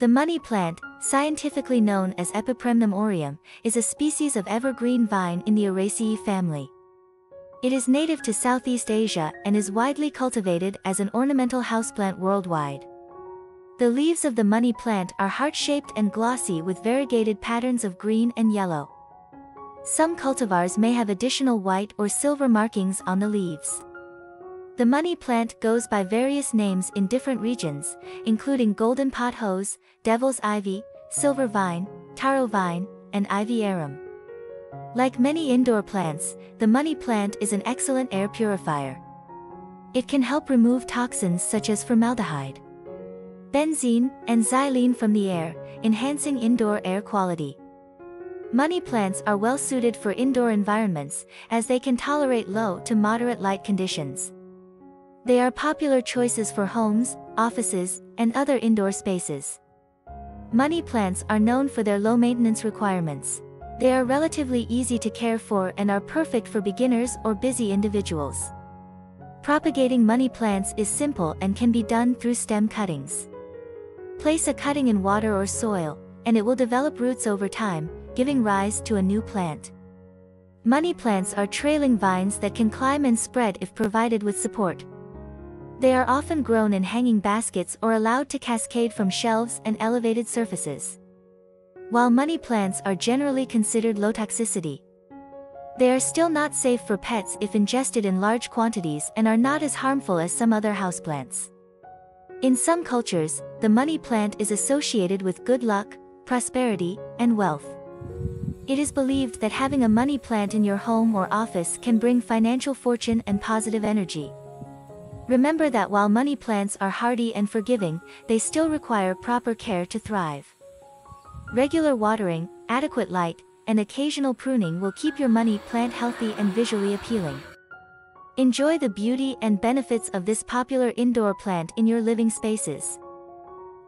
The money plant, scientifically known as Epipremnum aureum, is a species of evergreen vine in the Araceae family. It is native to Southeast Asia and is widely cultivated as an ornamental houseplant worldwide. The leaves of the money plant are heart-shaped and glossy with variegated patterns of green and yellow. Some cultivars may have additional white or silver markings on the leaves. The money plant goes by various names in different regions, including golden pothos, devil's ivy, silver vine, taro vine, and ivy arum. Like many indoor plants, the money plant is an excellent air purifier. It can help remove toxins such as formaldehyde benzene, and xylene from the air, enhancing indoor air quality. Money plants are well suited for indoor environments, as they can tolerate low to moderate light conditions. They are popular choices for homes, offices, and other indoor spaces. Money plants are known for their low maintenance requirements. They are relatively easy to care for and are perfect for beginners or busy individuals. Propagating money plants is simple and can be done through stem cuttings. Place a cutting in water or soil, and it will develop roots over time, giving rise to a new plant. Money plants are trailing vines that can climb and spread if provided with support. They are often grown in hanging baskets or allowed to cascade from shelves and elevated surfaces. While money plants are generally considered low toxicity, they are still not safe for pets if ingested in large quantities and are not as harmful as some other houseplants. In some cultures, the money plant is associated with good luck, prosperity, and wealth. It is believed that having a money plant in your home or office can bring financial fortune and positive energy. Remember that while money plants are hardy and forgiving, they still require proper care to thrive. Regular watering, adequate light, and occasional pruning will keep your money plant healthy and visually appealing. Enjoy the beauty and benefits of this popular indoor plant in your living spaces.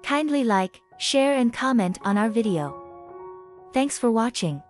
Kindly like, share and comment on our video. Thanks for watching.